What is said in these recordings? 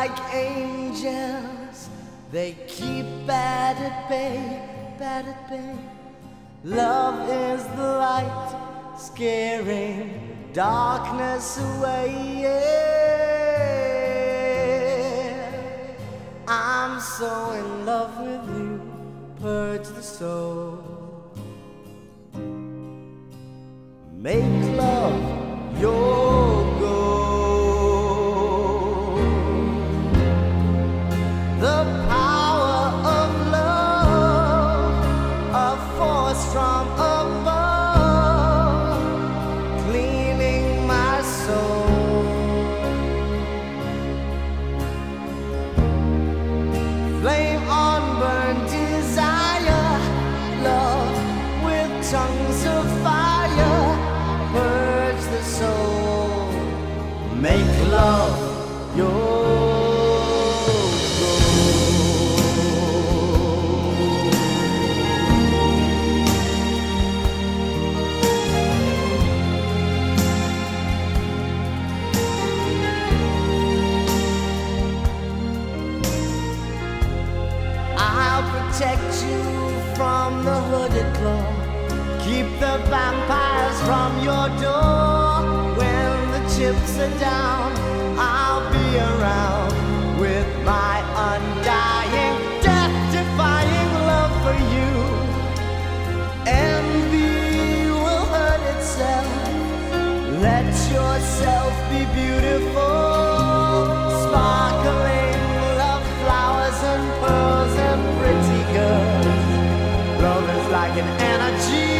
like angels, they keep bad at bay, bad at bay. Love is the light, scaring darkness away. Yeah. I'm so in love with you, purge the soul. Make protect you from the hooded claw. Keep the vampires from your door. When the chips are down, I'll be around with my undying, death defying love for you. Envy will hurt itself. Let yourself be beautiful. Sparkling love flowers and pearls and pretty girls. Love is like an energy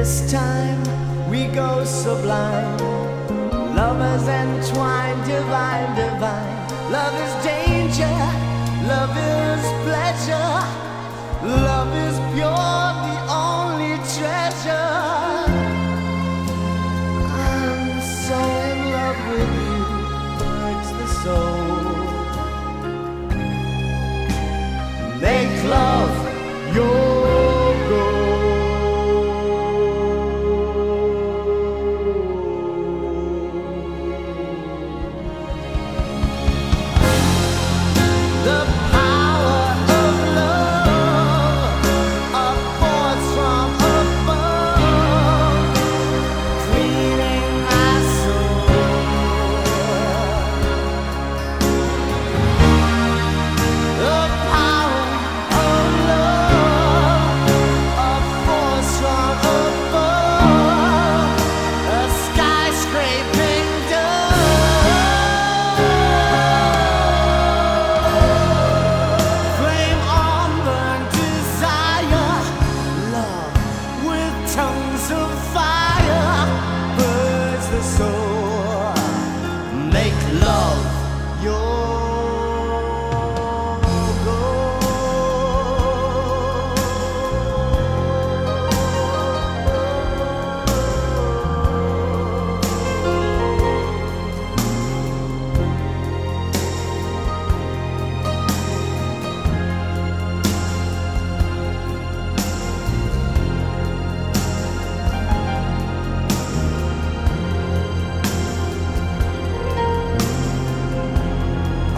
This time we go sublime. Lovers entwined, divine, divine. Love is danger, love is pleasure. Love is pure, the only treasure. I'm so in love with you, hurts the soul. Make love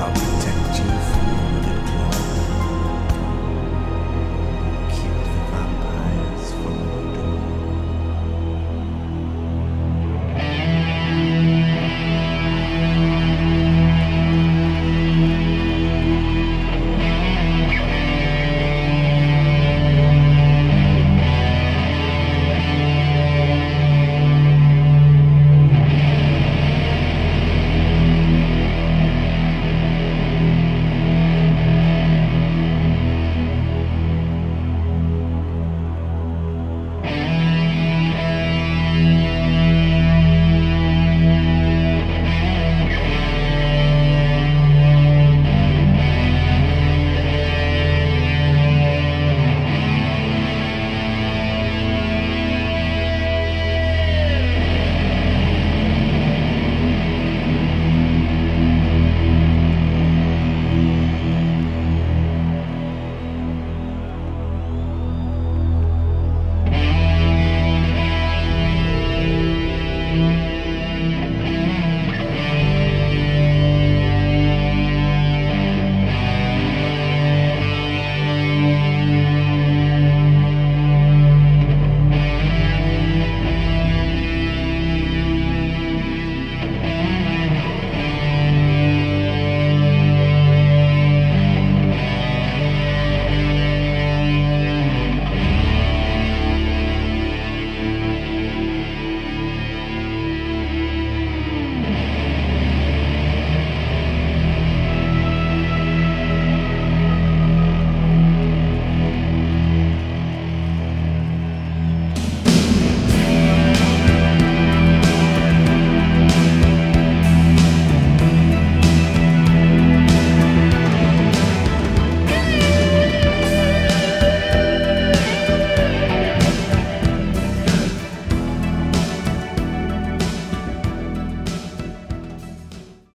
I would